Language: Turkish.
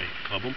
şey kabım.